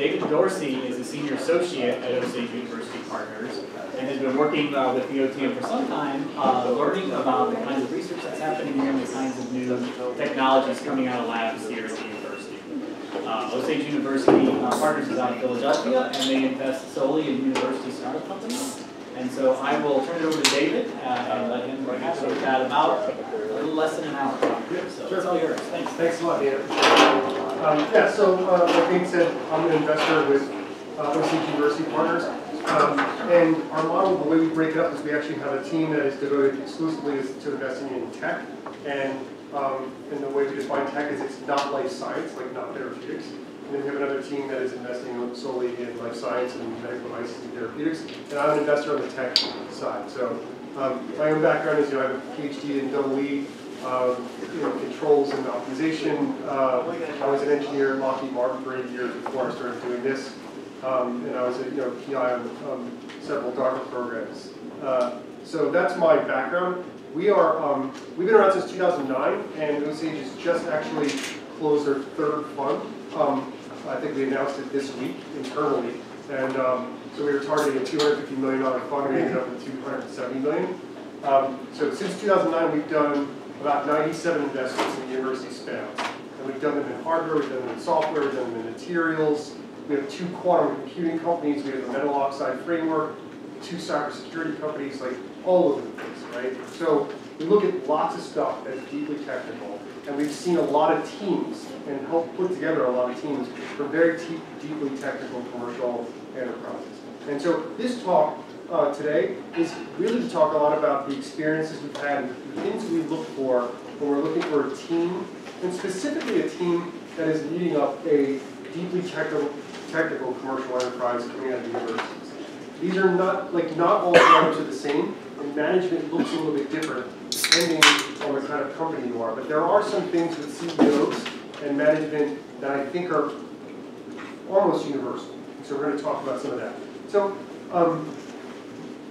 David Dorsey is a senior associate at Osage University Partners and has been working uh, with the OTM for some time, uh, learning about the kinds of research that's happening here and the kinds of new technologies coming out of labs here at the university. Uh, Osage University uh, Partners is out of Philadelphia, and they invest solely in university startup companies. And so I will turn it over to David uh, and let him perhaps that about a little less than an hour. So it's all yours. Thanks. Thanks a lot, David. Um, yeah, so uh, like Nate said, I'm an investor with uh, Osage University Partners. Um, and our model, the way we break it up is we actually have a team that is devoted exclusively to investing in tech. And, um, and the way we define tech is it's not life science, like not therapeutics. And then we have another team that is investing solely in life science and medical devices and therapeutics. And I'm an investor on the tech side. So um, my own background is, you know, I have a PhD in double E, um, you know, controls and optimization. Uh, I was an engineer at Lockheed Martin for eight years before I started doing this. Um, and I was a you know, PI on um, several DARPA programs. Uh, so that's my background. We are, um, we've been around since 2009, and Osage has just actually closed their third fund. Um, I think we announced it this week internally. And um, so we were targeting a $250 million fund, we ended up with 270 million. Um, so since 2009, we've done about 97 investments in the university spin-outs. And we've done them in hardware, we've done them in software, we've done them in materials, we have two quantum computing companies. We have a metal oxide framework, two cybersecurity companies, like all over the place, right? So we look at lots of stuff that's deeply technical, and we've seen a lot of teams and helped put together a lot of teams for very deeply technical commercial enterprises. And so this talk uh, today is really to talk a lot about the experiences we've had, and the things we look for when we're looking for a team, and specifically a team that is leading up a deeply technical, technical commercial enterprise coming out of the universities. These are not, like, not all startups are the same, and management looks a little bit different depending on the kind of company you are. But there are some things with CEOs and management that I think are almost universal. So we're going to talk about some of that. So um,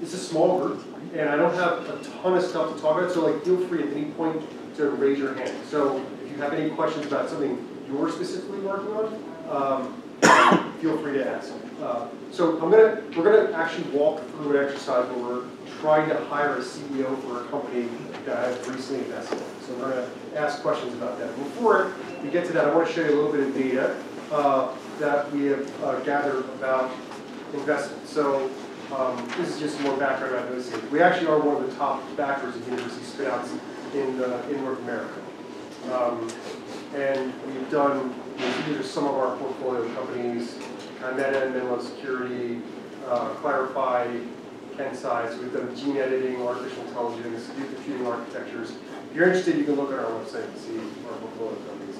it's a small group, and I don't have a ton of stuff to talk about, so like feel free at any point to raise your hand. So if you have any questions about something you're specifically working on, um, feel free to ask. Uh, so I'm gonna, we're gonna actually walk through an exercise where we're trying to hire a CEO for a company that I've recently invested in. So we're gonna ask questions about that. Before we get to that, I want to show you a little bit of data uh, that we have uh, gathered about investment. So um, this is just more background about things. We actually are one of the top backers of university spinouts in, uh, in North America. Um, and we've done, these are some of our portfolio companies, Kymeta Menlo Security, uh, Clarifai, Kensai, so we've done gene editing, artificial intelligence, deep computing architectures. If you're interested, you can look at our website and see our portfolio companies.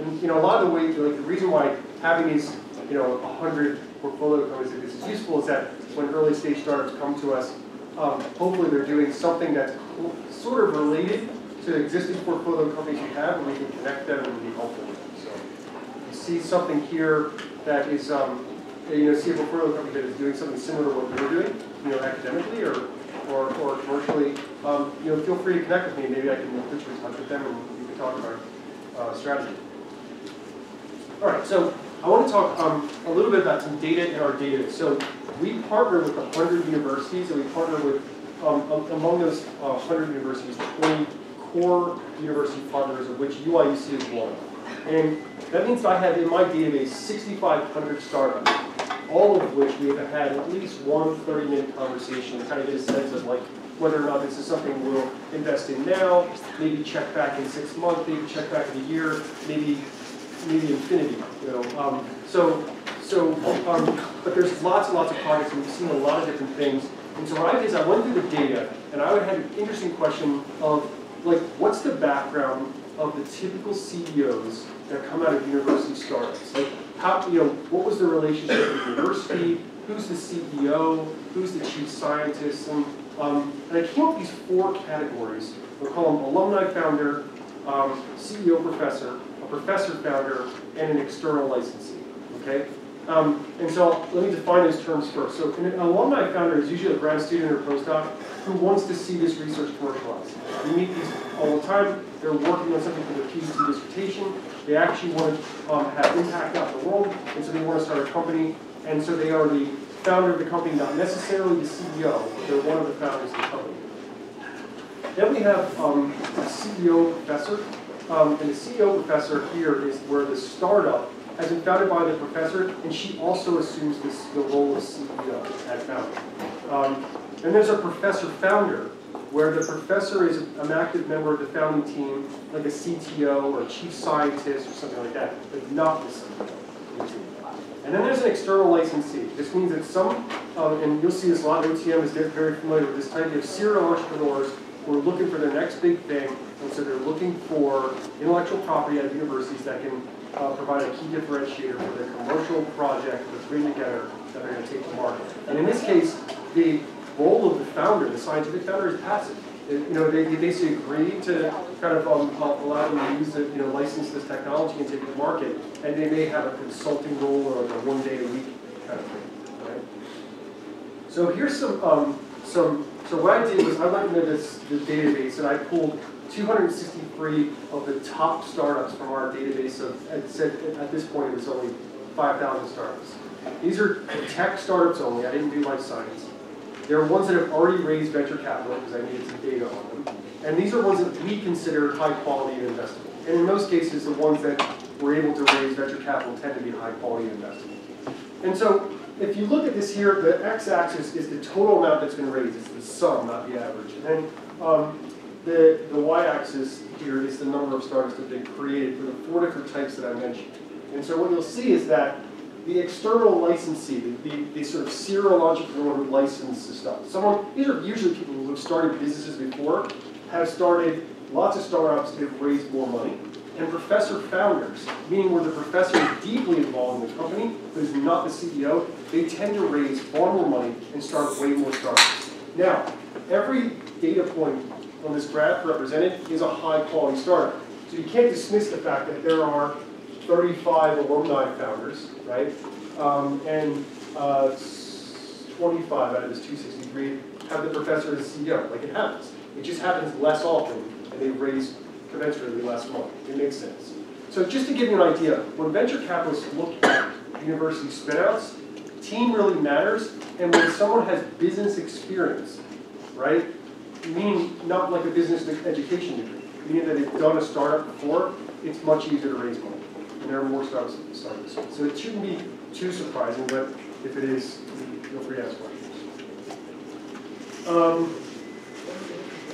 And you know, a lot of the ways, like the reason why having these, you know, 100 portfolio companies that this is useful is that when early stage startups come to us, um, hopefully they're doing something that's sort of related to existing portfolio companies you have, and we can connect them and be helpful. So you see something here that is, um, you know, see a portfolio company that is doing something similar to what we're doing, you know, academically or or, or commercially, um, you know, feel free to connect with me. Maybe I can put you in touch with them and we can talk about uh, strategy. All right, so I want to talk um, a little bit about some data in our data. So we partner with 100 universities, and we partner with, um, among those uh, 100 universities, 20 core university partners, of which UIUC is one. And that means I have in my database 6,500 startups, all of which we have had at least one 30-minute conversation to kind of get a sense of like whether or not this is something we'll invest in now, maybe check back in six months, maybe check back in a year, maybe maybe infinity. You know, um, so so um, but there's lots and lots of projects, and we've seen a lot of different things. And so what I did is I went through the data, and I would have an interesting question of like, what's the background of the typical CEOs that come out of university startups? Like, how, you know, what was the relationship with the university? Who's the CEO? Who's the chief scientist? And, um, and I came up with these four categories. We'll call them alumni founder, um, CEO professor, professor founder, and an external licensee. Okay? Um, and so let me define those terms first. So an alumni founder is usually a grad student or postdoc who wants to see this research commercialized. We meet these all the time. They're working on something for their PhD dissertation. They actually want to um, have impact out the world, and so they want to start a company. And so they are the founder of the company, not necessarily the CEO. They're one of the founders of the company. Then we have um, a CEO professor. Um, and the CEO professor here is where the startup has been founded by the professor, and she also assumes this, the role of CEO at founder. Um, and there's a professor founder, where the professor is an active member of the founding team, like a CTO or a chief scientist or something like that, but not the CEO. And then there's an external licensee. This means that some, um, and you'll see this a lot, OTM is very familiar with this type of serial entrepreneurs who are looking for their next big thing, and so they're looking for intellectual property at universities that can uh, provide a key differentiator for the commercial project that's bring together that they're going to take to market. And in this case, the role of the founder, the scientific founder, is passive. It, you know, they, they basically agree to kind of um, allow them to use it, you know, license this technology and take it to market, and they may have a consulting role or a one day a week kind of thing, right? So here's some, um, some, so what I did was I went into this, this database and I pulled 263 of the top startups from our database of, said at this point it was only 5,000 startups. These are tech startups only, I didn't do life science. There are ones that have already raised venture capital because I needed some data on them. And these are ones that we consider high quality and investable. And in most cases, the ones that were able to raise venture capital tend to be high quality and investable. And so if you look at this here, the x-axis is the total amount that's been raised. It's the sum, not the average. And um, the, the y-axis here is the number of startups that have been created for the four different types that I mentioned. And so what you'll see is that the external licensee, the, the, the sort of serial entrepreneur who licenses stuff. Someone, these are usually people who have started businesses before, have started lots of startups, have raised more money. And professor founders, meaning where the professor is deeply involved in the company, but is not the CEO, they tend to raise far more money and start way more startups. Now, every data point on this graph represented is a high quality startup. So you can't dismiss the fact that there are 35 alumni founders, right? Um, and uh, 25 out of this 263 have the professor as CEO, like it happens. It just happens less often, and they raise commensurately less money. It makes sense. So just to give you an idea, when venture capitalists look at university spinouts, team really matters, and when someone has business experience, right, meaning not like a business education degree, meaning that they've done a startup before, it's much easier to raise money and there are more startups that start this. So it shouldn't be too surprising, but if it is, feel free to ask questions. Um,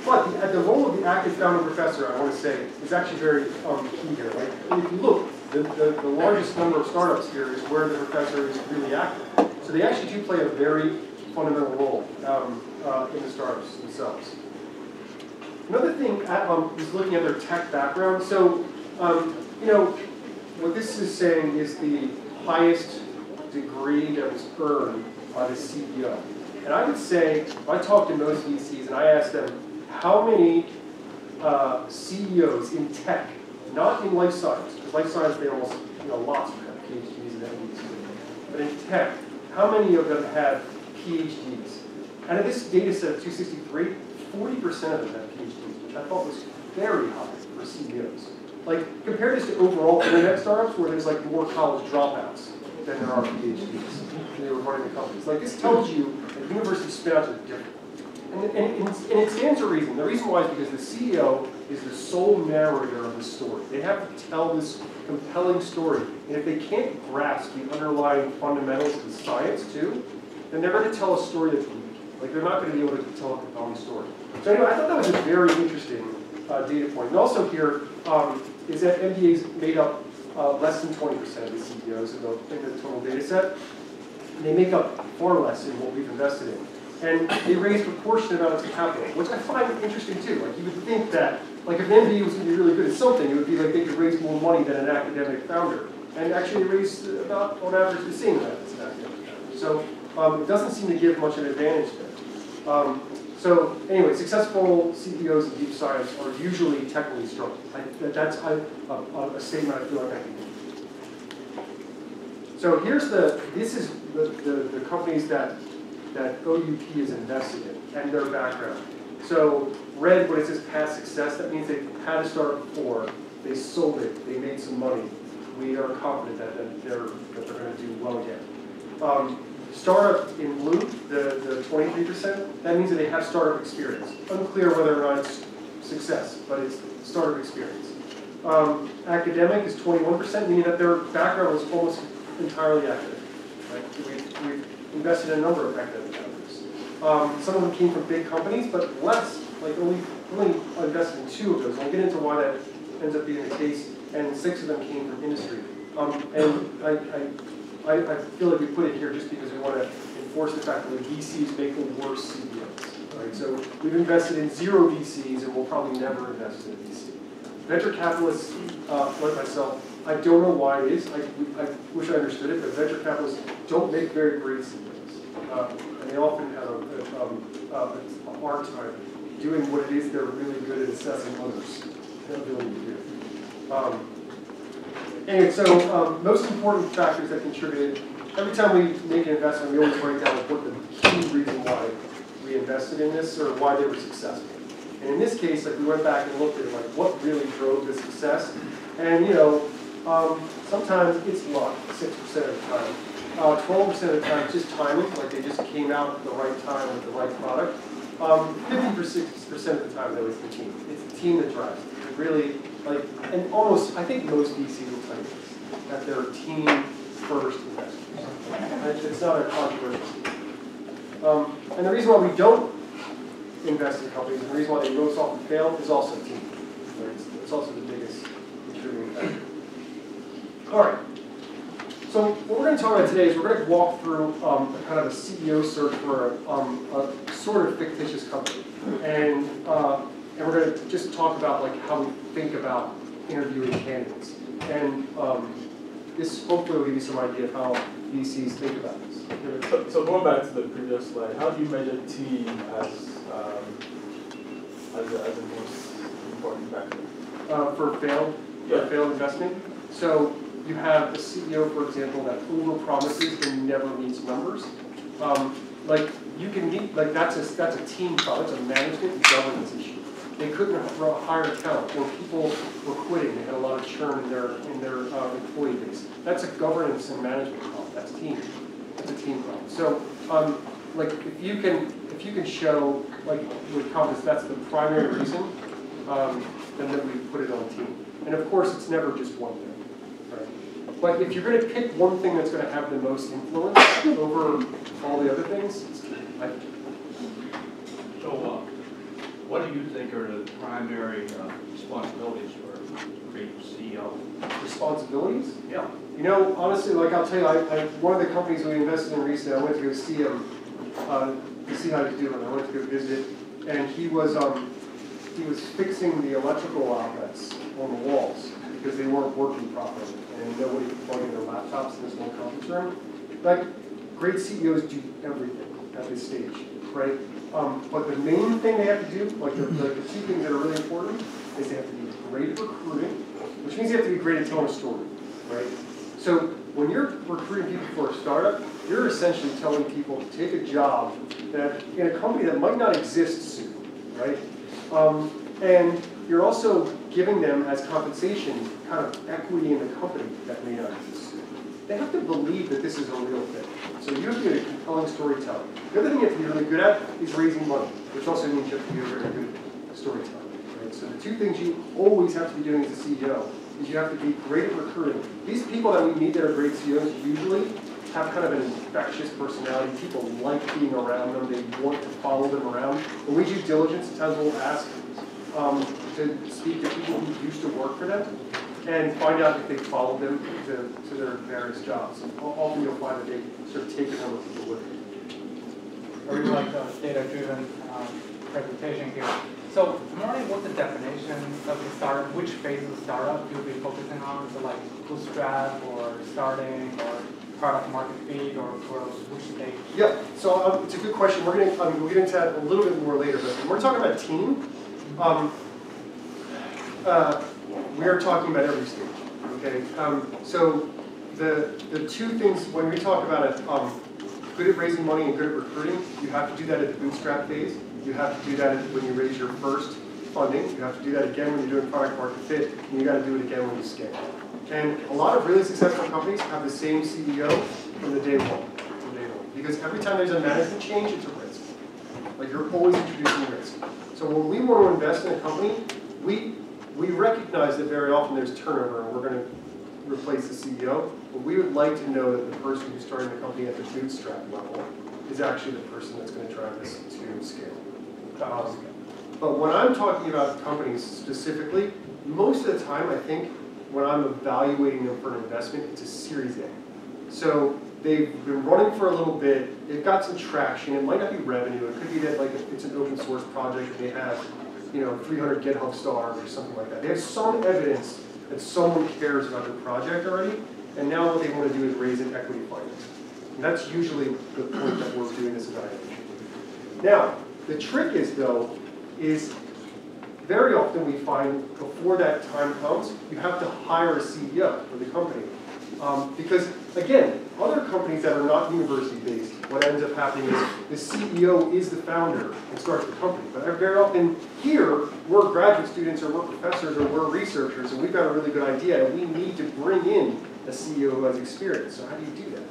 but the, the role of the active founding professor, I want to say, is actually very um, key here. If you look, the, the, the largest number of startups here is where the professor is really active. So they actually do play a very fundamental role um, uh, in the startups themselves. Another thing um, is looking at their tech background. So, um, you know, what this is saying is the highest degree that was earned by the CEO. And I would say, I talk to most VCs and I ask them, how many uh, CEOs in tech, not in life science, because life science they almost, you know, lots of PhDs and MDs, but in tech, how many of them have PhDs? And in this data set of 263, 40% of them have PhDs, which I thought was very high for CEOs. Like, compare this to overall internet startups where there's like more college dropouts than there are PhDs. And they were running the companies. Like, this tells you that university spinouts are different. And, and, and it stands to reason. The reason why is because the CEO is the sole narrator of the story. They have to tell this compelling story. And if they can't grasp the underlying fundamentals of the science too, then they're going to tell a story that's. Like they're not going to be able to tell a compelling story. So anyway, I thought that was a very interesting uh, data point. And also here, um, is that MBAs made up uh, less than 20% of the CEOs in the, in the total data set. And they make up far less in what we've invested in. And they raise proportionate amounts of capital, which I find interesting too. Like you would think that, like if an MBA was going to be really good at something, it would be like they could raise more money than an academic founder. And actually they raise about, on average, the same amount as an academic founder. So um, it doesn't seem to give much of an advantage there. Um, so anyway, successful CEOs in deep science are usually technically strong. I, that's a, statement I feel like I can make. So here's the, this is the, the, the companies that, that OUP is invested in and their background. So red, when it says past success, that means they had a start before, they sold it, they made some money. We are confident that, that they're, that they're gonna do well again. Um, startup in blue, the, the twenty-three percent, that means that they have startup experience. Unclear whether or not it's success, but it's startup experience. Um, academic is twenty-one percent, meaning that their background was almost entirely academic. Right? We've, we've invested in a number of academic founders. Um, some of them came from big companies, but less, like only, only invested in two of those. I'll get into why that ends up being the case, and six of them came from industry. Um, and I, I, I, I feel like we put it here just because we want to enforce the fact that the VCs make the worst CEOs. Right? So we've invested in zero VCs, and we'll probably never invest in a VC. Venture capitalists, uh, like myself, I don't know why it is. I, I wish I understood it, but venture capitalists don't make very great CEOs. Uh, and they often have a, a, um, uh, a hard time doing what it is they're really good at assessing others' ability to do. Um, anyway, so um, most important factors that contributed. Every time we make an investment, we always write down what the key reason why we invested in this or why they were successful. And in this case, like we went back and looked at like what really drove the success. And you know, um, sometimes it's luck, six percent of the time. Uh, Twelve percent of the time, it's just timing, like they just came out at the right time with the right product. Um, Fifty percent of the time, though, it's the team. It's the team that drives. It really, like, and almost, I think most VCs will tell you this, that they're team first investors. It's not a controversial statement. Um, and the reason why we don't invest in companies, and the reason why they most often fail is also team. It's, also the biggest contributing factor. All right. So what we're going to talk about today is we're going to walk through um, kind of a CEO search for a, um, a sort of fictitious company, and uh, and we're going to just talk about like how we think about interviewing candidates, and um, this hopefully will give you some idea of how VCs think about this. So, so going back to the previous slide, how do you measure team as, um, as, a, as a most important factor? uh, for failed, for failed investment. So you have a CEO, for example, that overpromises and never meets numbers. Um, like you can meet, like that's a that's a team problem, it's a management governance issue. They couldn't hire talent, or people were quitting. They had a lot of churn in their in their uh, employee base. That's a governance and management problem. That's team. That's a team problem. So, um, like if you can if you can show like with confidence that's the primary reason, um, then then we put it on team. And of course, it's never just one thing, right? But if you're going to pick one thing that's going to have the most influence over all the other things. I, what do you think are the primary uh, responsibilities for a great CEO? responsibilities. Yeah. You know, honestly, like I'll tell you, I, I, one of the companies we invested in recently, I went to go see him, uh, to see how he's doing. I went to go visit, and he was, um, he was fixing the electrical outlets on the walls because they weren't working properly, and nobody could plug in their laptops in this little conference room. Like, great CEOs do everything at this stage, right? Um, but the main thing they have to do, like the, the, two things that are really important, is they have to be great at recruiting, which means you have to be great at telling a story, right? So when you're recruiting people for a startup, you're essentially telling people to take a job that in a company that might not exist soon, right? Um, and you're also giving them as compensation kind of equity in the company that may not exist soon. They have to believe that this is a real thing. So you have to be a compelling storyteller. The other thing you have to be really good at is raising money, which also means you have to be a very good storyteller. Right? So the two things you always have to be doing as a CEO is you have to be great at recruiting. These people that we meet that are great CEOs usually have kind of an infectious personality. People like being around them. They want to follow them around. When we do diligence, sometimes we'll ask um, to speak to people who used to work for them and find out if they followed them to, to their various jobs. Often you'll find that they sort of take it over to the living. I really like the data-driven um, presentation here. So I'm wondering what the definition of the startup, which phase of the startup you'll be focusing on? So like bootstrap or starting or product market fit or, which stage? Yeah, so um, it's a good question. We're gonna, um, we'll get into that a little bit more later, but we're talking about team, um, uh, we are talking about every stage, okay? Um, so the, the two things, when we talk about it, um, good at raising money and good at recruiting, you have to do that at the bootstrap phase. You have to do that when you raise your first funding. You have to do that again when you're doing product market fit, and you gotta do it again when you scale. And a lot of really successful companies have the same CEO from the day one, from day one. Because every time there's a management change, it's a risk. Like you're always introducing risk. So when we want to invest in a company, we, we recognize that very often there's turnover and we're gonna replace the CEO. But we would like to know that the person who's starting the company at the bootstrap level is actually the person that's gonna drive this to scale. Um, But when I'm talking about companies specifically, most of the time, I think, when I'm evaluating them for an investment, it's a Series A. So they've been running for a little bit, they've got some traction, it might not be revenue, it could be that like it's an open source project they have, you know, 300 GitHub stars or something like that. They have some evidence that someone cares about their project already, and now what they want to do is raise an equity finance. And that's usually the point that we're doing this evaluation. Now, the trick is though, is very often we find before that time comes, you have to hire a CEO for the company. Um, because again, other companies that are not university-based, what ends up happening is the CEO is the founder and starts the company. But very often here, we're graduate students or we're professors or we're researchers and we've got a really good idea and we need to bring in a CEO who has experience. So how do you do that?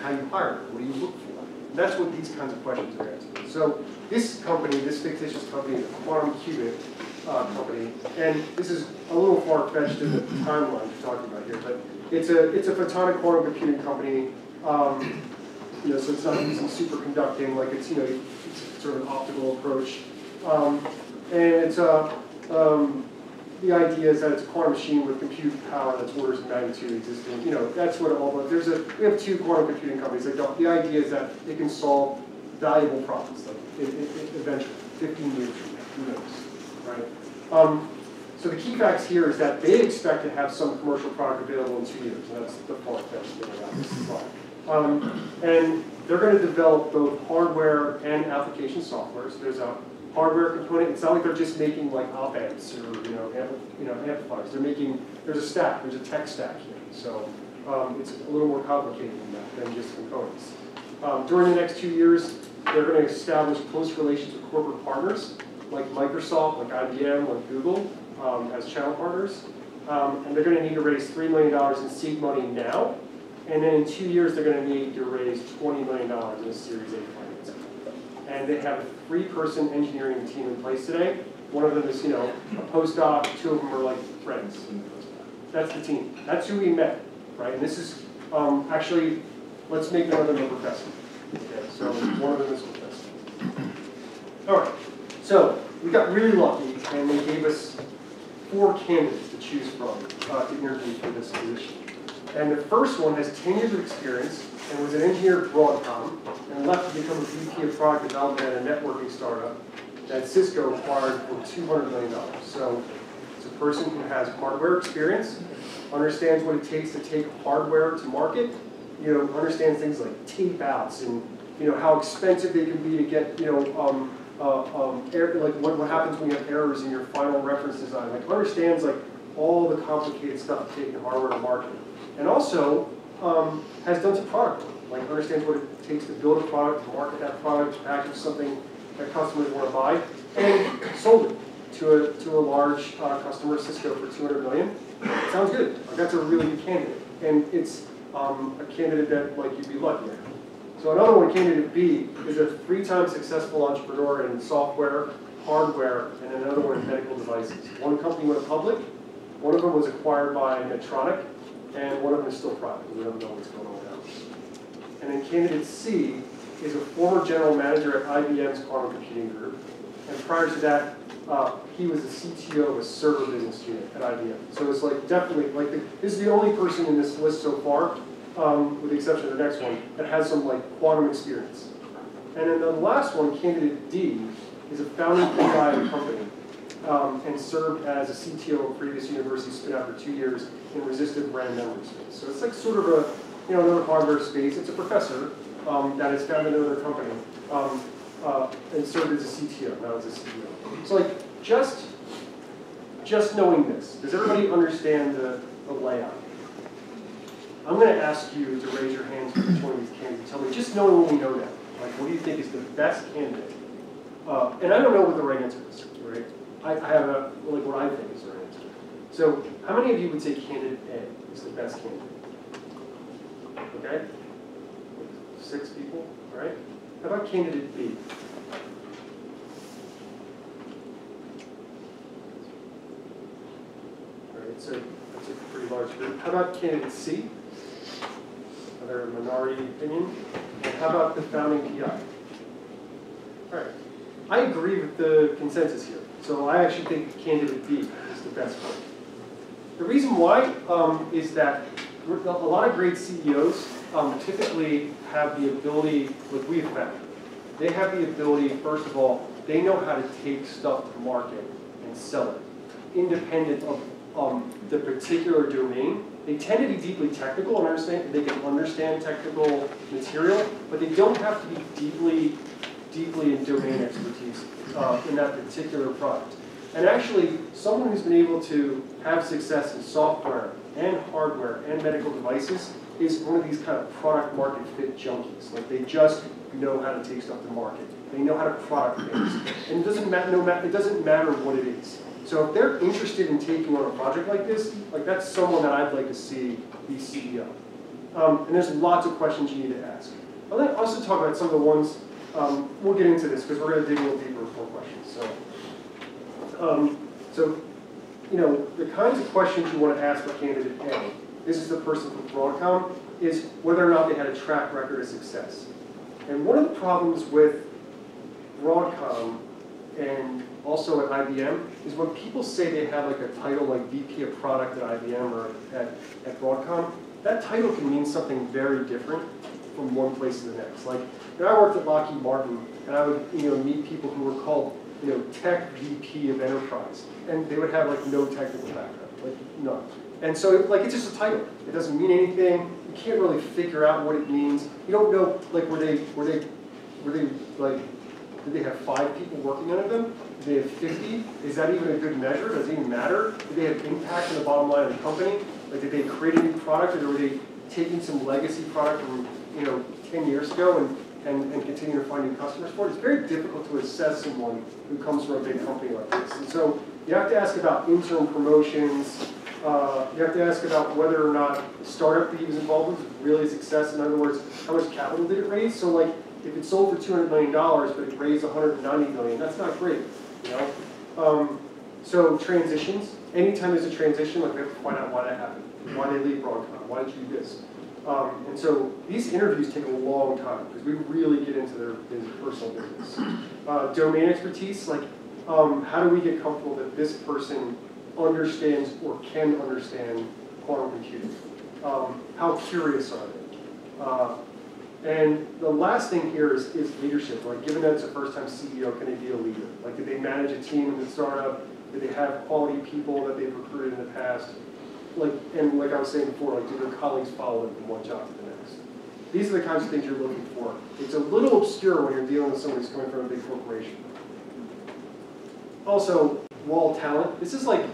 How do you hire? What do you look for? And that's what these kinds of questions are answering. So this company, this fictitious company, the Quantum Qubit uh, company, and this is a little far-fetched in the timeline we're talking about here, but it's a, it's a photonic quantum computing company. Um, you know, so it's not using superconducting, like it's, you know, it's sort of an optical approach. Um, and it's a, um, the idea is that it's a quantum machine with compute power that's orders of magnitude existing. You know, that's what all, but there's a, we have two quantum computing companies. Like the, the idea is that it can solve valuable problems, like it, it, it eventually, 15 years from now, who knows, right? Um, so the key facts here is that they expect to have some commercial product available in two years, and that's the far-fetched thing about this slide. Um, and they're going to develop both hardware and application software. So there's a hardware component. It's not like they're just making like op amps or you know, you know amplifiers. They're making there's a stack. There's a tech stack here. So um, it's a little more complicated than that than just components. Um, during the next two years, they're going to establish close relations with corporate partners like Microsoft, like IBM, like Google um, as channel partners. Um, and they're going to need to raise $3 million in seed money now. And then in two years, they're going to need to raise $20 million in a Series A financing. And they have a three-person engineering team in place today. One of them is, you know, a postdoc. Two of them are like friends. That's the team. That's who we met, right? And this is um, actually, let's make one of them a professor. Okay, so one of them is a professor. All right. So we got really lucky, and they gave us four candidates to choose from uh, to interview for this position. And the first one has 10 years of experience and was an engineer at Broadcom and left to become a VP of product development at a networking startup that Cisco acquired for $200 million. So it's a person who has hardware experience, understands what it takes to take hardware to market, you know, understands things like tape outs and you know how expensive they can be to get, you know, um, uh, um, error, like what, what happens when you have errors in your final reference design. Like understands like all the complicated stuff taking hardware to market, and also um, has done some product work. Like understands what it takes to build a product, to market that product, to package something that customers want to buy, and sold it to a to a large uh, customer, Cisco, for 200 million. Sounds good. Like that's a really good candidate, and it's um, a candidate that like you'd be lucky. So another one, candidate B, is a three-time successful entrepreneur in software, hardware, and another one in medical devices. One company went public, one of them was acquired by Medtronic, and one of them is still private. We don't know what's going on that. And then candidate C is a former general manager at IBM's quantum computing group. And prior to that, uh, he was the CTO of a server business unit at IBM. So it's like definitely, like the, this is the only person in this list so far um, with the exception of the next one, that has some like quantum experience. And then the last one, candidate D, is a founding of a company um, and served as a CTO of a previous university spin out for two years in resistive RAM memory space. So it's like sort of a, you know, another hardware space. It's a professor um, that has founded another company um, uh, and served as a CTO, now as a CEO. So like just, just knowing this, does everybody understand the, the layout? I'm gonna ask you to raise your hands for each one of these candidates. Tell me, just knowing what we know now, like, what do you think is the best candidate? Uh, and I don't know what the right answer is, right? I, I have a, like, what I think is the right answer. So, how many of you would say candidate A is the best candidate? Okay? Six people, all right? How about candidate B? All right, so that's a pretty large group. How about candidate C? Another minority opinion. And how about the founding PI? All right. I agree with the consensus here. So I actually think candidate B is the best one. The reason why um, is that a lot of great CEOs um, typically have the ability, like we have found, they have the ability, first of all, they know how to take stuff to market and sell it, independent of um, the particular domain. They tend to be deeply technical and understand, they can understand technical material, but they don't have to be deeply, deeply in domain expertise uh, in that particular product. And actually, someone who's been able to have success in software and hardware and medical devices is one of these kind of product market fit junkies. Like they just know how to take stuff to market. They know how to product things. And it doesn't matter, no matter, it doesn't matter what it is. So if they're interested in taking on a project like this, like that's someone that I'd like to see be CEO. Um, and there's lots of questions you need to ask. I'll then also talk about some of the ones, um, we'll get into this because we're going to dig a little deeper for questions. So, um, so, you know, the kinds of questions you want to ask for candidate A, this is the person from Broadcom, is whether or not they had a track record of success. And one of the problems with Broadcom and also at IBM is when people say they have like a title like VP of product at IBM or at, at Broadcom, that title can mean something very different from one place to the next. Like, when I worked at Lockheed Martin, and I would, you know, meet people who were called, you know, Tech VP of Enterprise, and they would have like no technical background, like none. And so, like, it's just a title. It doesn't mean anything. You can't really figure out what it means. You don't know, like, were they, were they, were they, like, did they have five people working under them? Did they have 50? Is that even a good measure? Does it even matter? Did they have impact on the bottom line of the company? Like, did they create a new product, or were they taking some legacy product from, you know, 10 years ago and, and, and continue to find new customers for it? It's very difficult to assess someone who comes from a big company like this. And so you have to ask about interim promotions, uh, you have to ask about whether or not the startup that he was involved with was really a success. In other words, how much capital did it raise? So like, if it sold for $200 million, but it raised 190 million, that's not great, you know? Um, so transitions, anytime there's a transition, like we have to find out why that happened. Why they leave Broadcom, why did you do this? Um, and so these interviews take a long time because we really get into their, personal business. Uh, domain expertise, like um, how do we get comfortable that this person understands or can understand quantum computing? Um, how curious are they? Uh, and the last thing here is, is leadership. Like, given that it's a first-time CEO, can they be a leader? Like, did they manage a team in the startup? Did they have quality people that they've recruited in the past? Like, and like I was saying before, like, do their colleagues follow them from one job to the next? These are the kinds of things you're looking for. It's a little obscure when you're dealing with someone who's coming from a big corporation. Also, wall talent. This is like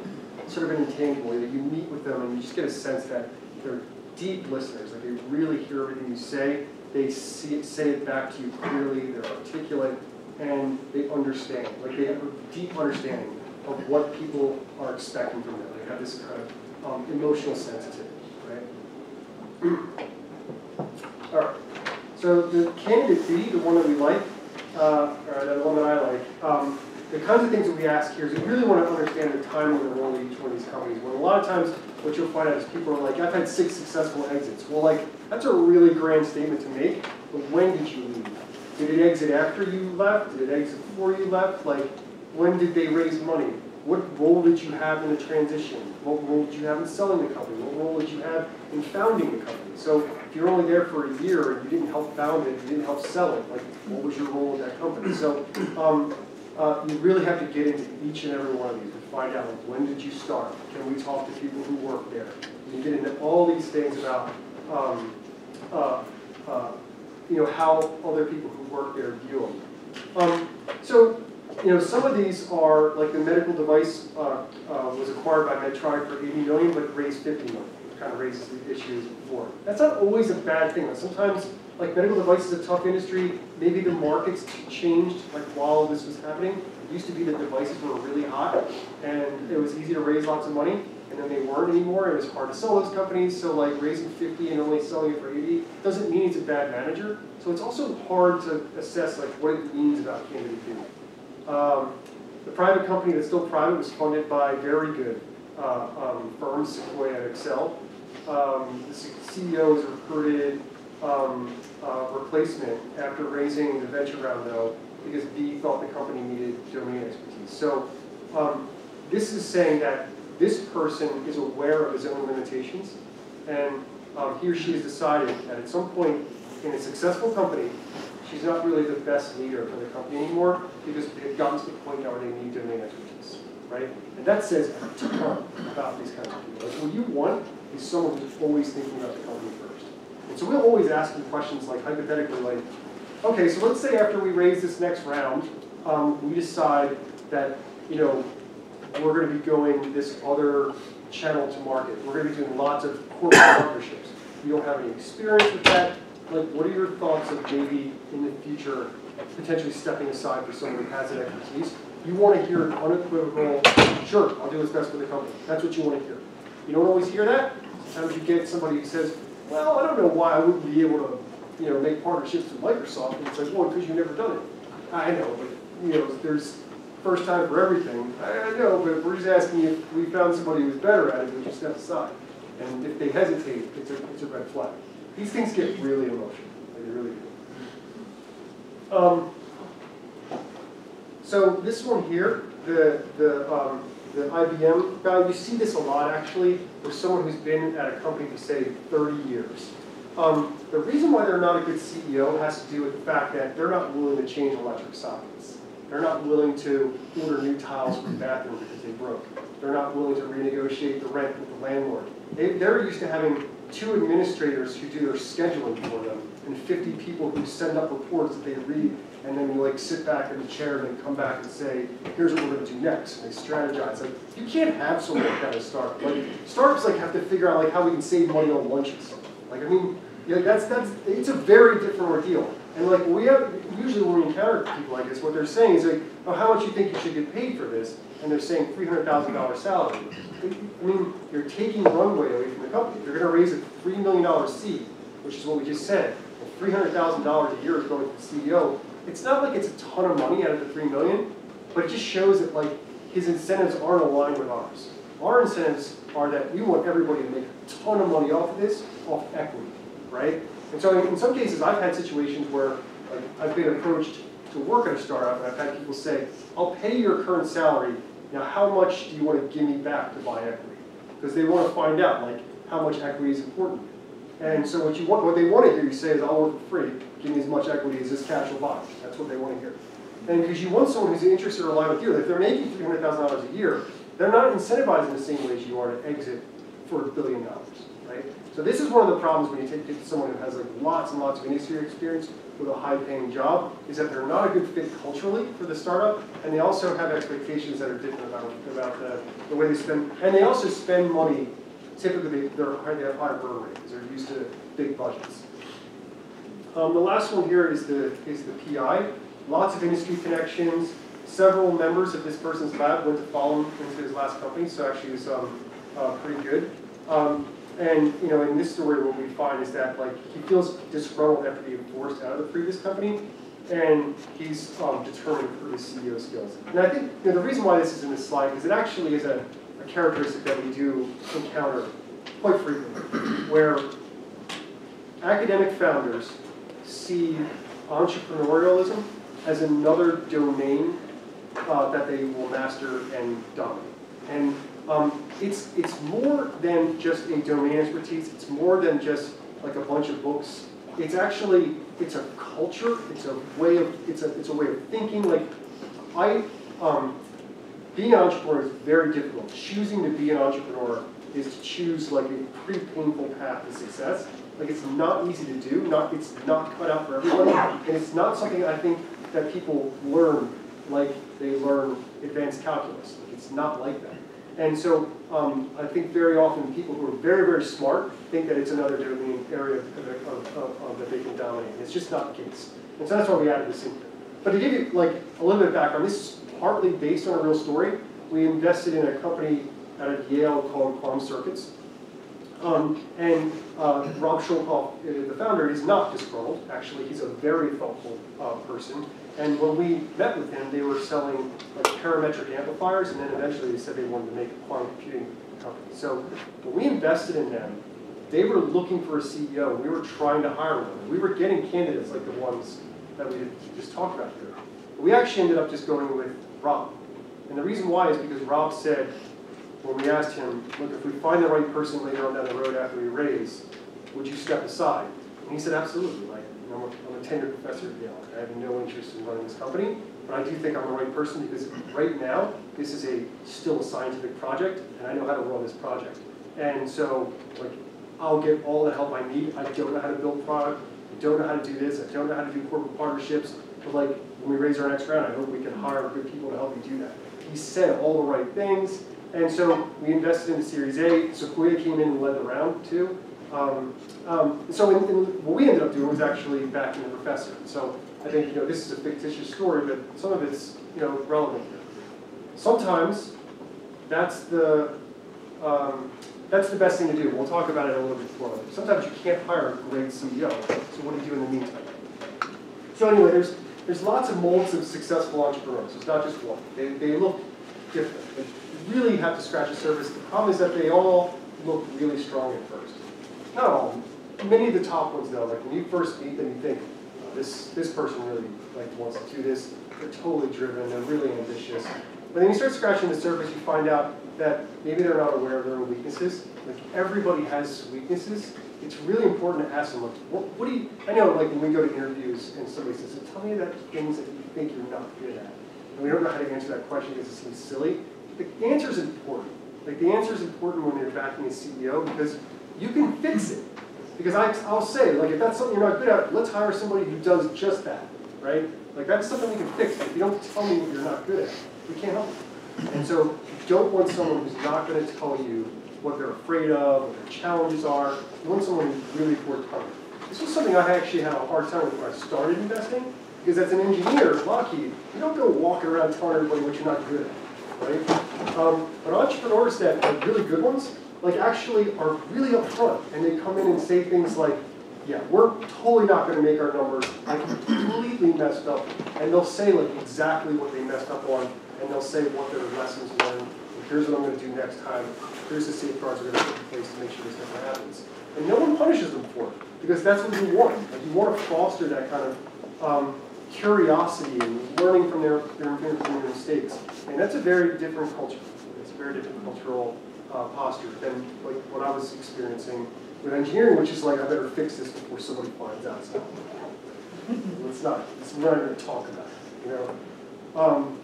sort of an intangible that you meet with them and you just get a sense that they're deep listeners. Like, they really hear everything you say they see, say it back to you clearly, they're articulate, and they understand. Like they have a deep understanding of what people are expecting from them. They have this kind of um, emotional sensitivity, right? All right. So the candidate B, the one that we like, uh, or the one that I like, um, the kinds of things that we ask here is we really want to understand the timing and the role of each one of these companies. When a lot of times what you'll find out is people are like, I've had six successful exits. Well, like, that's a really grand statement to make, but when did you leave? Did it exit after you left? Did it exit before you left? Like, when did they raise money? What role did you have in the transition? What role did you have in selling the company? What role did you have in founding the company? So if you're only there for a year and you didn't help found it, you didn't help sell it, like, what was your role in that company? So um, uh, you really have to get into each and every one of these and find out, like, when did you start? Can we talk to people who work there? You get into all these things about um, uh, uh, you know, how other people who work there view them. Um, so, you know, some of these are, like the medical device uh, uh, was acquired by Medtronic for 80 million, but raised 50 million, kind of raises the issues before. That's not always a bad thing. Sometimes, like medical devices is a tough industry. Maybe the markets changed like while this was happening. It used to be that devices were really hot and it was easy to raise lots of money. And then they weren't anymore. It was hard to sell those companies. So like raising 50 and only selling it for 80 doesn't mean he's a bad manager. So it's also hard to assess like what it means about candidate. Um, the private company that's still private was funded by very good uh, um, firms, Sequoia and Accel. Um, the CEO has recruited um, uh, replacement after raising the venture round though, because B thought the company needed domain expertise. So um, this is saying that this person is aware of his own limitations, and um, he or she has decided that at some point in a successful company, she's not really the best leader for the company anymore because they've gotten to the point now where they need domain expertise, right? And that says a ton about these kinds of people. Like, what you want is someone who's always thinking about the company first. And so we'll always ask them questions like hypothetically, like, okay, so let's say after we raise this next round, um, we decide that, you know, we're gonna be going this other channel to market. We're gonna be doing lots of corporate partnerships. You don't have any experience with that. Like, what are your thoughts of maybe in the future potentially stepping aside for someone who has that expertise? You wanna hear an unequivocal, sure, I'll do what's best for the company. That's what you wanna hear. You don't always hear that. Sometimes you get somebody who says, well, I don't know why I wouldn't be able to, you know, make partnerships with Microsoft. And it's like, well, because you've never done it. I know, but, you know, there's first time for everything. I, I know, but we're just asking if we found somebody who's better at it, would you step aside? And if they hesitate, it's a, it's a red flag. These things get really emotional, they really do. Um, so this one here, the, the, um, the IBM guy, you see this a lot actually, with someone who's been at a company for say 30 years. Um, the reason why they're not a good CEO has to do with the fact that they're not willing to change electric sockets. They're not willing to order new tiles for the bathroom because they broke. They're not willing to renegotiate the rent with the landlord. They, they're used to having two administrators who do their scheduling for them and 50 people who send up reports that they read and then like sit back in the chair and then come back and say, here's what we're gonna do next. And they strategize. Like, you can't have someone like that at startup. Like, startups like have to figure out like how we can save money on lunches. Like, I mean, yeah, that's, that's, it's a very different ordeal. And like, we have, usually when we encounter people like this, what they're saying is like, oh, how much you think you should get paid for this? And they're saying $300,000 salary. I mean, you're taking runway away from the company. You're gonna raise a $3 million seed, which is what we just said. And $300,000 a year is going to the CEO. It's not like it's a ton of money out of the 3 million, but it just shows that like, his incentives aren't aligned with ours. Our incentives are that we want everybody to make a ton of money off of this, off equity, right? And so in some cases, I've had situations where like, I've been approached to work at a startup, and I've had people say, I'll pay your current salary, now how much do you want to give me back to buy equity? Because they want to find out, like, how much equity is important. And so what you want, what they want to hear you say is, I'll work for free, give me as much equity as this cash will buy. That's what they want to hear. And because you want someone who's interested or aligned with you, if they're making $300,000 a year, they're not incentivized in the same way as you are to exit for a billion dollars, right? So this is one of the problems when you take someone who has like lots and lots of industry experience with a high-paying job, is that they're not a good fit culturally for the startup, and they also have expectations that are different about, about the, the way they spend, and they also spend money, typically they're, they have higher burn rates, they're used to big budgets. Um, the last one here is the, is the PI. Lots of industry connections. Several members of this person's lab went to follow him into his last company, so actually it was um, uh, pretty good. Um, and you know, in this story, what we find is that like he feels disgruntled after being forced out of the previous company, and he's um, determined for his CEO skills. And I think you know, the reason why this is in this slide is it actually is a, a characteristic that we do encounter quite frequently, where academic founders see entrepreneurialism as another domain uh, that they will master and dominate. And um, it's, it's more than just a domain expertise, it's more than just like a bunch of books. It's actually, it's a culture, it's a way of, it's a, it's a way of thinking. Like, I, um, being an entrepreneur is very difficult. Choosing to be an entrepreneur is to choose like a pretty painful path to success. Like it's not easy to do, not, it's not cut out for everyone, and it's not something I think that people learn like they learn advanced calculus. Like it's not like that. And so um, I think very often people who are very, very smart think that it's another domain area of, of, of, of that they can dominate. It's just not the case. And so that's why we added this in. But to give you like a little bit of background, this is partly based on a real story. We invested in a company out of Yale called Quantum Circuits. Um, and uh, Rob Schoelkopf, uh, the founder, is not disgruntled. Actually, he's a very thoughtful uh, person. And when we met with him, they were selling like parametric amplifiers, and then eventually they said they wanted to make a quantum computing company. So when we invested in them, they were looking for a CEO. We were trying to hire one. We were getting candidates like the ones that we just talked about here. We actually ended up just going with Rob. And the reason why is because Rob said, when we asked him, look, if we find the right person later on down the road after we raise, would you step aside? And he said, absolutely. Like, you know, I'm a tenured professor at Yale. I have no interest in running this company, but I do think I'm the right person because right now, this is a still a scientific project, and I know how to run this project. And so, like, I'll get all the help I need. I don't know how to build product. I don't know how to do this. I don't know how to do corporate partnerships. But like, when we raise our next round, I hope we can hire good people to help me do that. He said all the right things. And so we invested in the Series A. Sequoia came in and led the round too. Um, um, so in, in, what we ended up doing was actually backing the professor. So I think you know this is a fictitious story, but some of it's you know relevant here. Sometimes that's the um, that's the best thing to do. We'll talk about it a little bit more. Sometimes you can't hire a great CEO. So what do you do in the meantime? So anyway, there's there's lots of molds of successful entrepreneurs. It's not just one. They, they look different. They really have to scratch the surface. The problem is that they all look really strong at first. Not all. Many of the top ones though, like when you first meet them, you think, oh, this this person really like wants to do this. They're totally driven. They're really ambitious. But then you start scratching the surface, you find out that maybe they're not aware of their own weaknesses. Like everybody has weaknesses. It's really important to ask them, like, what, what do you, I know like when we go to interviews and somebody says, tell me about things that you think you're not good at. And we don't know how to answer that question because it seems silly. The answer is important. Like the answer is important when you're backing a CEO because you can fix it. Because I, I'll say, like if that's something you're not good at, let's hire somebody who does just that, right? Like that's something we can fix. If you don't tell me what you're not good at, we can't help you. And so don't want someone who's not going to tell you what they're afraid of, what their challenges are. You want someone who's really forthcoming. This was something I actually had a hard time with when I started investing, because as an engineer, Lockheed, you don't go walking around telling everybody what you're not good at, right? Um, but entrepreneurs that are really good ones, like actually are really upfront, and they come in and say things like, yeah, we're totally not going to make our numbers. I completely messed up. And they'll say like exactly what they messed up on, and they'll say what their lessons learned. Here's what I'm going to do next time. Here's the safeguards we're going to put in place to make sure this never happens. And no one punishes them for it, because that's what you want. Like you want to foster that kind of um, curiosity and learning from their, their, from their mistakes. And that's a very different culture. It's a very different cultural uh, posture than like what I was experiencing with engineering, which is like, I better fix this before somebody finds out. So let's not, let's, not to talk about it, you know. Um,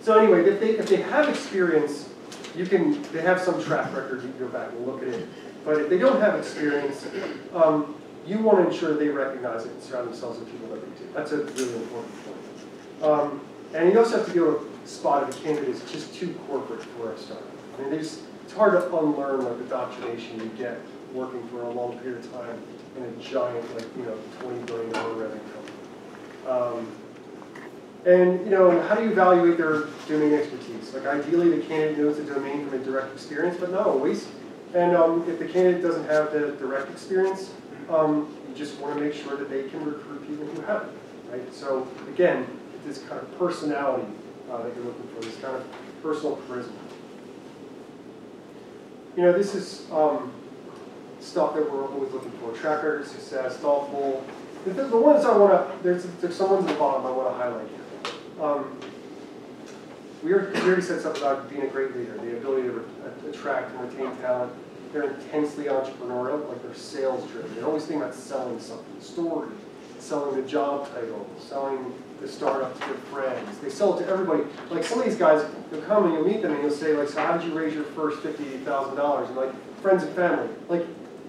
so anyway, if they, if they have experience, you can, they have some track record, you can go back and look at it. But if they don't have experience, um, you want to ensure they recognize it and surround themselves with people that they do. That's a really important point. Um, and you also have to be able to spot if a candidate is just too corporate for a startup. I mean, just, it's hard to unlearn like the indoctrination you get working for a long period of time in a giant, like, you know, $20 billion revenue company. Um, and, you know, how do you evaluate their domain expertise? Like, ideally, the candidate knows the domain from a direct experience, but not always. And um, if the candidate doesn't have the direct experience, um, you just want to make sure that they can recruit people who have it, right? So, again, this kind of personality uh, that you're looking for, this kind of personal charisma. You know, this is um, stuff that we're always looking for. Track record success, thoughtful. The, the ones I want to, there's, there's some ones at the bottom I want to highlight here. Um, we already said something about being a great leader, the ability to attract and retain talent. They're intensely entrepreneurial, like they're sales driven. They're always thinking about selling something, story, selling the job title, selling the startup to their friends. They sell it to everybody. Like some of these guys, you'll come and you'll meet them and you'll say, like, so how did you raise your first $50,000? And like, friends and family. Like,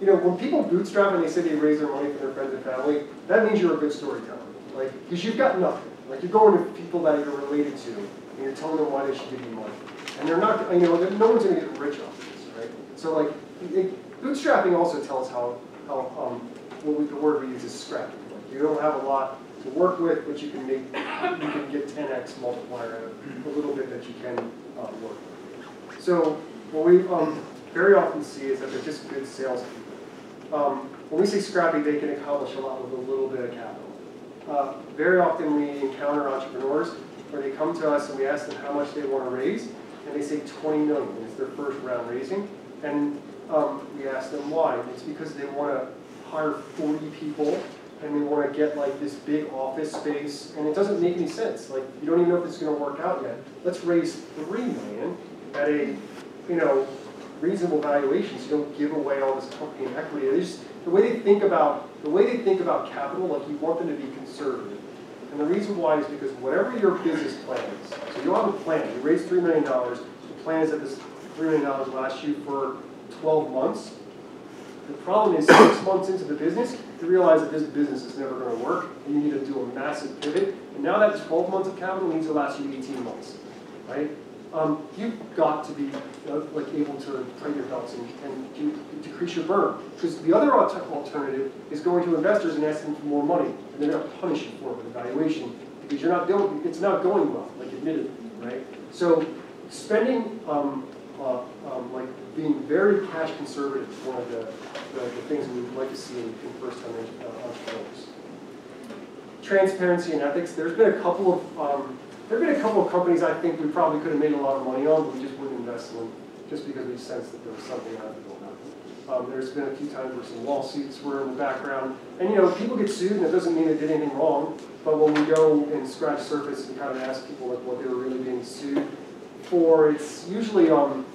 you know, when people bootstrap and they say they raise their money for their friends and family, that means you're a good storyteller. Like, because you've got nothing. Like, you're going to people that you're related to, and you're telling them why they should give you money. And they're not, you know, no one's gonna get rich off of this, right? So like, it- bootstrapping also tells how, how, um, what we, the word we use is scrappy. Like, You don't have a lot to work with, but you can make, you can get ten X multiplier out of a little bit that you can, uh, work with. So, what we, um, very often see is that they're just good salespeople. Um, when we say scrappy, they can accomplish a lot with a little bit of capital. Uh, very often we encounter entrepreneurs where they come to us and we ask them how much they want to raise, and they say 20 million. It's their first round raising, and um, we ask them why. It's because they want to hire 40 people and they want to get like this big office space, and it doesn't make any sense. Like you don't even know if it's going to work out yet. Let's raise three million at a, you know, reasonable valuation, so you don't give away all this company equity. Just, the way they think about the way they think about capital, like you want them to be conservative. And the reason why is because whatever your business plan is, so you have a plan, you raise three million dollars, the plan is that this three million dollars lasts you for twelve months. The problem is six months into the business, you realize that this business is never gonna work, and you need to do a massive pivot. And now that twelve months of capital needs to last you eighteen months, right? Um, you've got to be, uh, like, able to tighten your belts and, and decrease your burn. Because the other alternative is going to investors and asking for more money, and they're gonna punish you for it with evaluation, because you're not doing, it's not going well, like admittedly, right? So, spending, um, uh, um, like, being very cash conservative is one of the, the, the things we would like to see in, in first-time uh, entrepreneurs. Transparency and ethics, there's been a couple of, um, there have been a couple of companies I think we probably could have made a lot of money on, but we just wouldn't invest in them, just because we sensed that there was something about them. Um, there's been a few times where some lawsuits were in the background, and you know, people get sued, and it doesn't mean they did anything wrong, but when we go and scratch surface and kind of ask people like what they were really being sued for, it's usually, um,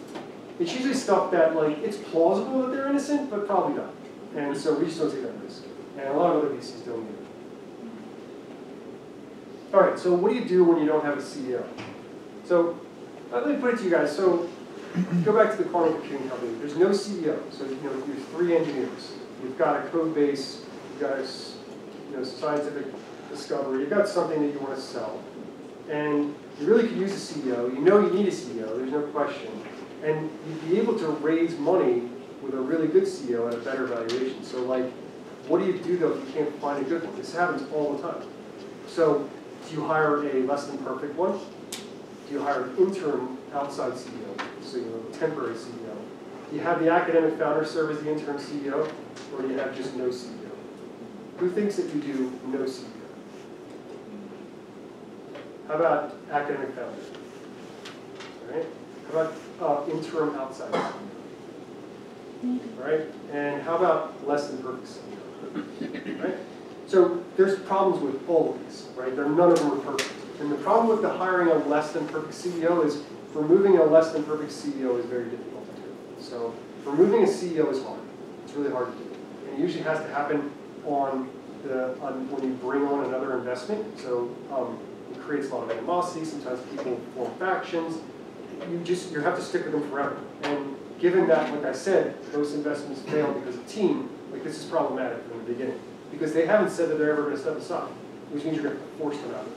it's usually stuff that like, it's plausible that they're innocent, but probably not. And so we just don't take that risk, and a lot of other VCs don't either. All right, so what do you do when you don't have a CEO? So, let me put it to you guys, so, go back to the quantum computing company, there's no CEO, so, you know, there's three engineers. You've got a code base, you've got, a you know, scientific discovery, you've got something that you want to sell. And you really could use a CEO, you know you need a CEO, there's no question. And you'd be able to raise money with a really good CEO at a better valuation. So like, what do you do though if you can't find a good one? This happens all the time. So, do you hire a less than perfect one? Do you hire an interim outside CEO, so you know, a temporary CEO? Do you have the academic founder serve as the interim CEO, or do you have just no CEO? Who thinks that you do no CEO? How about academic founder? All right. How about uh, interim outside CEO? All right. And how about less than perfect CEO? Right. So there's problems with all of these, right? They're, none of them are perfect. And the problem with the hiring a less than perfect CEO is removing a less than perfect CEO is very difficult to do. So removing a CEO is hard. It's really hard to do. And it usually has to happen on the on when you bring on another investment. So um, it creates a lot of animosity. Sometimes people form factions. You just you have to stick with them forever. And given that, like I said, those investments fail because of team, like this is problematic from the beginning because they haven't said that they're ever going to step aside, which means you're going to force them out.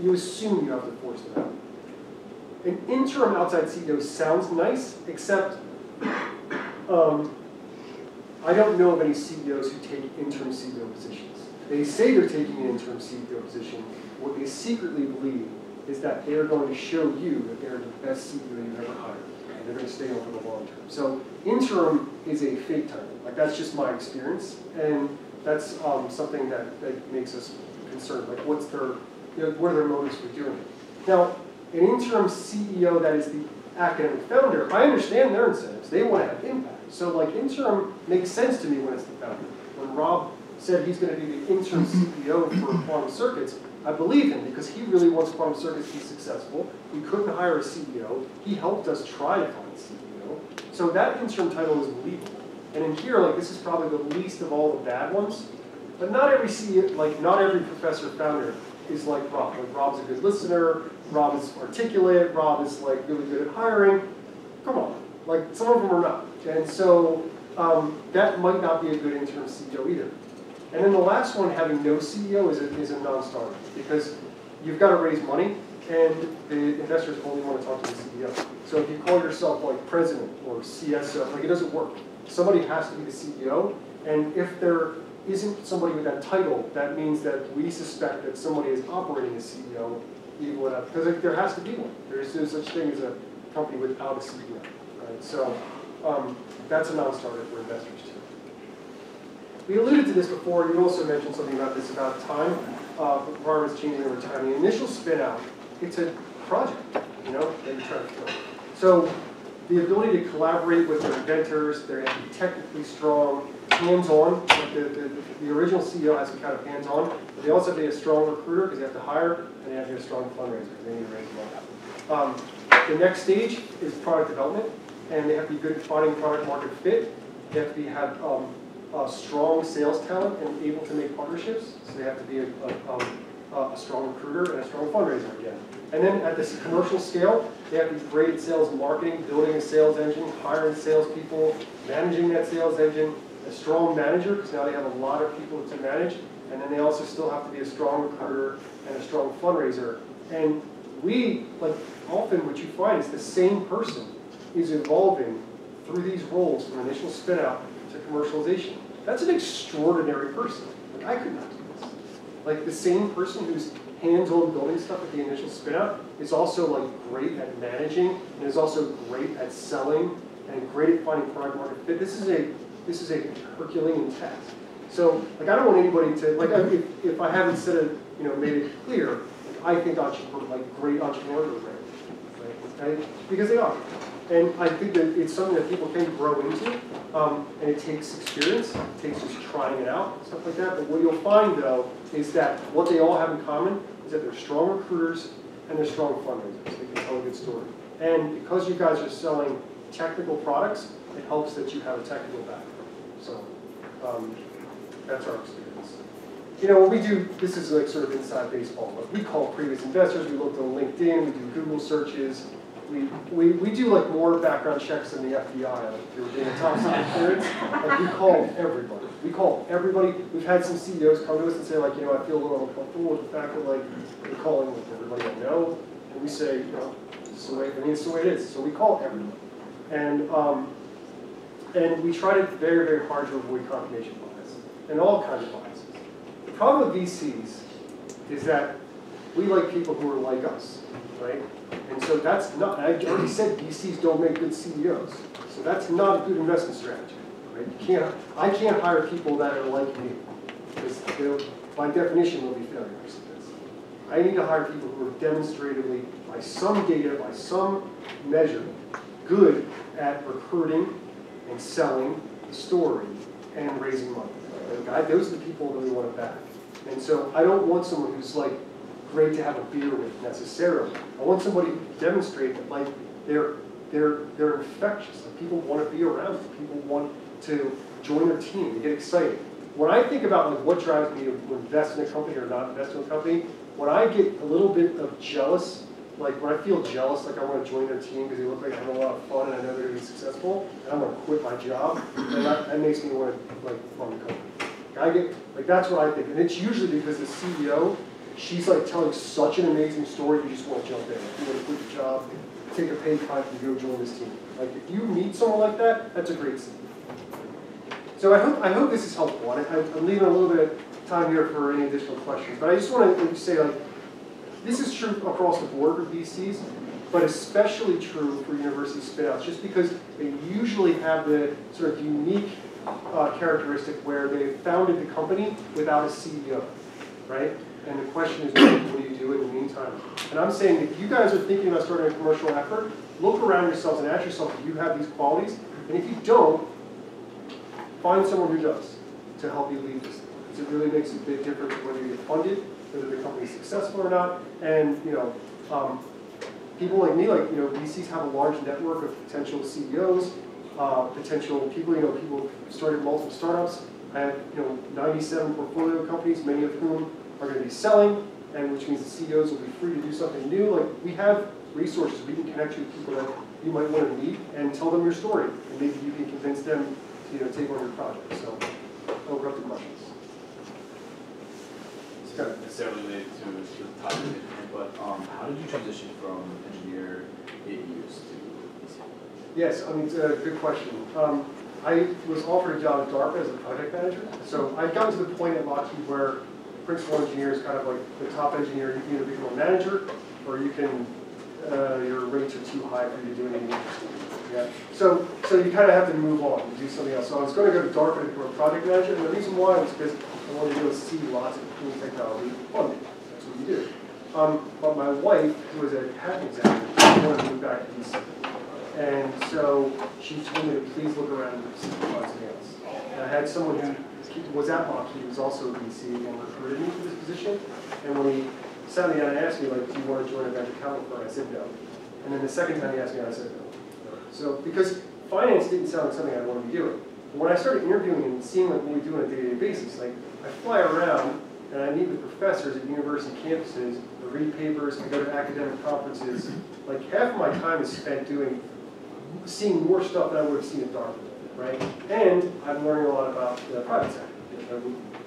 You assume you have to force them out. An interim outside CEO sounds nice, except um, I don't know of any CEOs who take interim CEO positions. They say they're taking an interim CEO position. What they secretly believe is that they're going to show you that they're the best CEO you've ever hired, and they're going to stay on for the long term. So interim is a fake title. Like that's just my experience, and that's um, something that, that makes us concerned. Like, what's their, you know, what are their motives for doing it? Now, an interim CEO that is the academic founder, I understand their incentives. They want to have impact. So, like, interim makes sense to me when it's the founder. When Rob said he's going to be the interim CEO for Quantum Circuits, I believe him because he really wants Quantum Circuits to be successful. We couldn't hire a CEO. He helped us try to find a CEO. So that interim title is legal. And in here, like, this is probably the least of all the bad ones. But not every CEO, like, not every professor founder is like Rob. Like, Rob's a good listener, Rob is articulate, Rob is, like, really good at hiring. Come on. Like, some of them are not. And so, um, that might not be a good interim CEO either. And then the last one, having no CEO, is a, is a non-starter. Because you've got to raise money, and the investors only want to talk to the CEO. So if you call yourself like president or CSO, like it doesn't work. Somebody has to be the CEO, and if there isn't somebody with that title, that means that we suspect that somebody is operating as CEO, even without, because there has to be one. There is no such thing as a company without a CEO, right? So um, that's a non-starter for investors too. We alluded to this before, you also mentioned something about this, about time, uh, requirements changing over time. The initial spin out, it's a project, you know, that you're trying to fill. So the ability to collaborate with their inventors, they have to be technically strong, hands-on, like the, the, the original CEO has to be kind of hands-on, but they also have to be a strong recruiter, because they have to hire, and they have to be a strong fundraiser, because they need to raise money. Um, the next stage is product development, and they have to be good at finding product market fit. They have to be, have um, a strong sales talent and able to make partnerships. So they have to be a, a, um, Uh, a strong recruiter and a strong fundraiser again. And then at this commercial scale, they have be great sales marketing, building a sales engine, hiring salespeople, managing that sales engine, a strong manager, because now they have a lot of people to manage. And then they also still have to be a strong recruiter and a strong fundraiser. And we, like often what you find is the same person is evolving through these roles from initial spin out to commercialization. That's an extraordinary person. Like I could not. Like the same person who's hands-on building stuff at the initial spin out is also like great at managing and is also great at selling and great at finding product market fit. This is a this is a Herculean task. So like I don't want anybody to like if, if I haven't said it, you know, made it clear, I think entrepreneur like great entrepreneurs are right? right? Because they are. And I think that it's something that people can grow into, um, and it takes experience, it takes just trying it out, stuff like that. But what you'll find, though, is that what they all have in common is that they're strong recruiters and they're strong fundraisers. They can tell a good story. And because you guys are selling technical products, it helps that you have a technical background. So um, that's our experience. You know, what we do, this is like sort of inside baseball, but we call previous investors, we look on LinkedIn, we do Google searches, we, we, we do like more background checks than the FBI, like if you were doing a top secret clearance. Like we call everybody. We call everybody. We've had some CEOs come to us and say like, you know, I feel a little uncomfortable with the fact that like we're calling like everybody I know. And we say, you know, it's the way, I mean, it's the way it is. So we call everybody. And, um, and we try to very, very hard to avoid confirmation bias and all kinds of biases. The problem with VCs is that we like people who are like us, right? And so that's not, I already said VCs don't make good CEOs. So that's not a good investment strategy, right? You can't, I can't hire people that are like me. Because by definition, they'll be failures. I need to hire people who are demonstratively, by some data, by some measure, good at recruiting and selling the story and raising money. I, those are the people that we want to back. And so I don't want someone who's like great to have a beer with necessarily. I want somebody to demonstrate that like they're they're they're infectious. Like people want to be around them. People want to join their team. They get excited. When I think about like what drives me to invest in a company or not invest in a company, when I get a little bit of jealous, like when I feel jealous, like I want to join their team because they look like they're having a lot of fun and I know they're going to be successful, and I'm going to quit my job, and that, that makes me want to like form a company. I get like that's what I think, and it's usually because the CEO she's like telling such an amazing story, you just want to jump in. You want to quit your job, take a pay cut, and go join this team. Like if you meet someone like that, that's a great scene. So I hope I hope this is helpful. I, I'm leaving a little bit of time here for any additional questions, but I just want to say like this is true across the board for VCs, but especially true for university spinouts, just because they usually have the sort of unique uh, characteristic where they founded the company without a CEO, right? And the question is, what do you do in the meantime? And I'm saying, if you guys are thinking about starting a commercial effort, look around yourselves and ask yourself if you have these qualities. And if you don't, find someone who does to help you lead this. Because it really makes a big difference whether you get funded, whether the company's successful or not. And, you know, um, people like me, like, you know, VCs have a large network of potential CEOs, uh, potential people, you know, people started multiple startups. I have, you know, 97 portfolio companies, many of whom are going to be selling, and which means the CEOs will be free to do something new. Like we have resources, we can connect you with people that you might want to meet and tell them your story, and maybe you can convince them to you know take on your project. So, open up to questions. Good. necessarily related to, to the topic, but, um, how did you transition from engineer eight years to ECM? Yes, I mean, it's a good question. Um, I was offered a job at DARPA as a project manager. So I'd gotten to the point at Lockheed where principal engineer is kind of like the top engineer. You can either become a manager or you can, uh, your rates are too high for you to do anything interesting. Yeah. So, so you kind of have to move on and do something else. So I was going to go to DARPA to become a project manager. And the reason why was because I wanted to go see lots of cool technology funded. That's what you do. Um, but my wife, who was a patent examiner, wanted to move back to DC. And so she told me to please look around and see if something else. And I had someone who was at Lockheed, he was also a VC, and recruited me for this position. And when he sat me down and asked me, like, do you want to join a venture capital firm? I said no. And then the second time he asked me, I said no. So, because finance didn't sound like something I wanted to be doing. But when I started interviewing and seeing like what we do on a day-to-day basis, like, I fly around and I meet with professors at university campuses, I read papers, I go to academic conferences. Like, half of my time is spent doing seeing more stuff than I would have seen at DARPA, right? And I'm learning a lot about the private sector, which I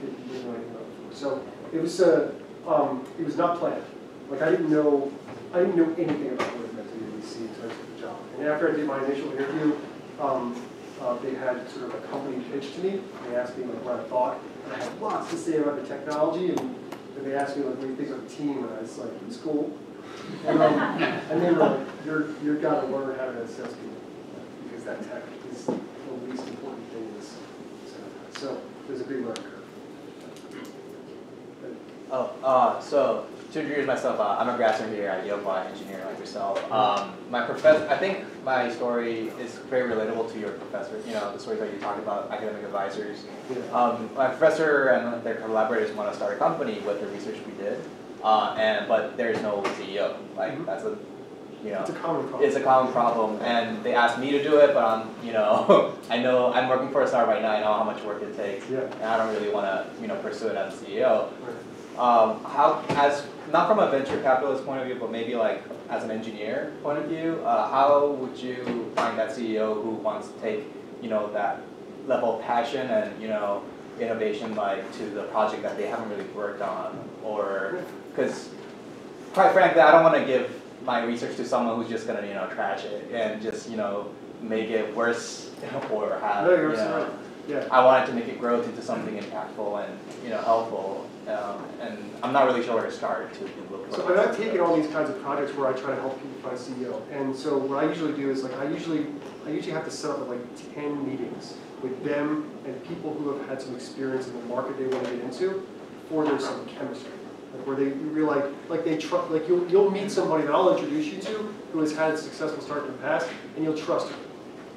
didn't know anything about before. So it was, uh, um, it was not planned. Like I didn't know, I didn't know anything about what it meant to be a VC in terms of the job. And after I did my initial interview, um, uh, they had sort of a company pitch to me. They asked me like what I thought, and I had lots to say about the technology. And then they asked me like what do you think of the team, and I was like, it's cool. And, um, and they were like, you're, you're gotta learn how to assess people, because that tech is the least important thing in this. So, so there's a big learning curve. Oh, uh, so to introduce myself, uh, I'm a grad student here at Yale engineer like yourself. Um, my professor, I think my story is very relatable to your professor. You know, the stories that you talked about, academic advisors. Um, my professor and their collaborators want to start a company with the research we did, uh, and but there's no CEO. Like Mhm. that's a, you know, It's a common problem. it's a common problem, and they asked me to do it, but I'm, you know, I know I'm working for a startup right now. I know how much work it takes, Yeah. and I don't really want to, you know, pursue it as a CEO. Right. Um, how, as not from a venture capitalist point of view, but maybe like as an engineer point of view, uh, how would you find that CEO who wants to take, you know, that level of passion and you know innovation like to the project that they haven't really worked on, or because quite frankly, I don't want to give my research to someone who's just gonna you know trash it and just you know make it worse or have No, you're you know. right. Yeah. I wanted to make it grow into something impactful and you know helpful, um, and I'm not really sure where to start to look. So I've taken all these kinds of projects where I try to help people find a CEO. And so what I usually do is like I usually I usually have to set up like ten meetings with them and people who have had some experience in the market they want to get into before there's some chemistry. Like where they you like like they trust like you'll you'll meet somebody that I'll introduce you to who has had a successful start in the past and you'll trust her.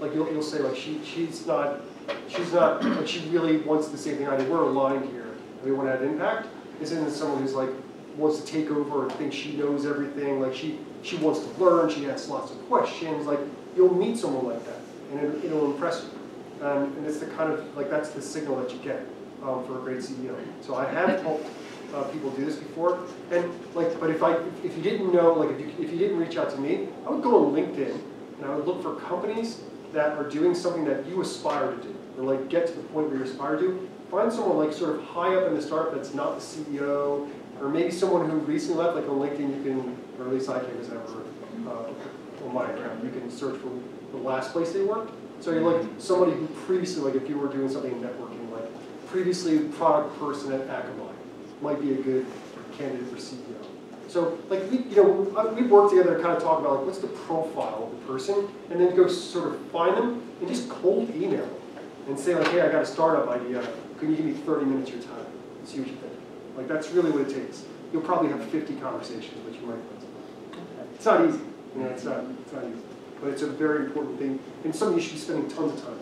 Like you'll you'll say like she she's not she's not like she really wants the same thing I do. We're aligned here. We want to have impact. Isn't someone who's like wants to take over and thinks she knows everything. Like she she wants to learn. She asks lots of questions. Like you'll meet someone like that, and it, it'll impress you. Um, and it's the kind of like that's the signal that you get um, for a great CEO. So I have helped uh, people do this before, and like, but if I if you didn't know, like if you if you didn't reach out to me, I would go on LinkedIn and I would look for companies that are doing something that you aspire to do, or like get to the point where you aspire to. Find someone like sort of high up in the startup that's not the CEO, or maybe someone who recently left. Like on LinkedIn, you can, or at least I can, I ever uh, on my account, you can search for the last place they worked. So you're like somebody who previously, like if you were doing something in networking, like previously product person at Akamai, might be a good candidate for CEO. So like we, you know, we work together to kind of talk about like what's the profile of the person, and then go sort of find them and just cold email them and say like, hey, I got a startup idea. Can you give me 30 minutes of your time? and See what you think. Like that's really what it takes. You'll probably have 50 conversations, but you might. It's not easy. You know, it's not. It's not easy. But it's a very important thing, and something you should be spending tons of time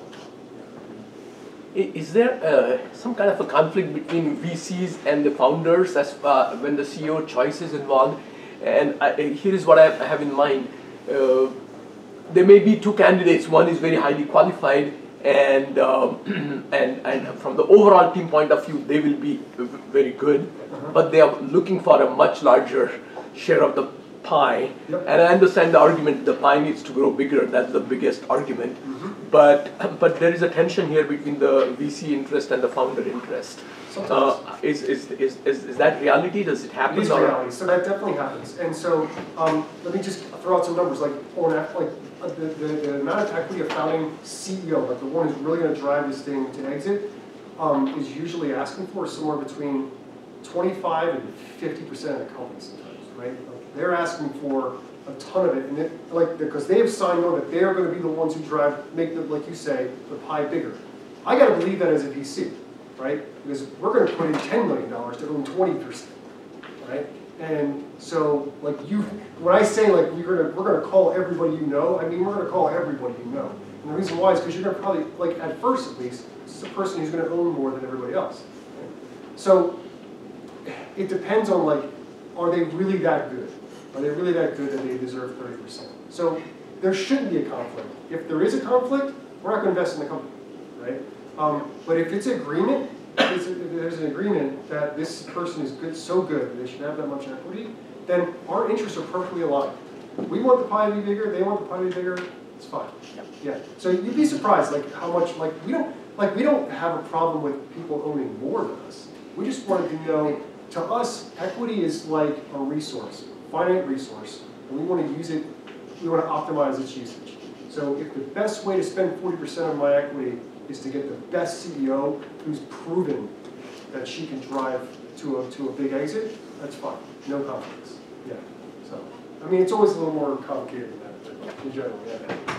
Is there uh, some kind of a conflict between VCs and the founders as uh, when the CEO choice is involved? And I, here is what I have in mind. Uh, there may be two candidates. One is very highly qualified, and um, and and from the overall team point of view, they will be very good. But they are looking for a much larger share of the pie. Yep. And I understand the argument. The pie needs to grow bigger. That's the biggest argument. But but there is a tension here between the VC interest and the founder interest. Uh, is, is, is, is is that reality? Does it It happen? is reality, so that definitely happens. And so, um, let me just throw out some numbers, like, on, like, uh, the, the, the amount of equity a founding CEO, like the one who's really gonna drive this thing to exit, um, is usually asking for somewhere between twenty-five and fifty percent of the company sometimes, right? Like, They're asking for a ton of it, and it, like, because they have signed on that they're gonna be the ones who drive, make the, like you say, the pie bigger. I gotta believe that as a VC, right? Because we're gonna put in ten million dollars to own twenty percent, right? And so, like you, when I say like we're gonna, we're gonna call everybody you know, I mean, we're gonna call everybody you know. And the reason why is because you're gonna probably, like at first at least, this is a person who's gonna own more than everybody else. right? So, it depends on like, are they really that good? Are they really that good that they deserve thirty percent? So, there shouldn't be a conflict. If there is a conflict, we're not gonna invest in the company, right? Um, but if it's agreement, if it's- if there's an agreement that this person is good, so good, that they should have that much equity, then our interests are perfectly aligned. We want the pie to be bigger, they want the pie to be bigger, it's fine. Yeah, so you'd be surprised, like, how much, like, we don't, like, we don't have a problem with people owning more than us. We just wanted to know, to us, equity is like a resource, finite resource, and we wanna use it, we wanna optimize its usage. So if the best way to spend forty percent of my equity is to get the best CEO who's proven that she can drive to a, to a big exit, that's fine, no conflicts, yeah, so. I mean, it's always a little more complicated than that, but in general, yeah.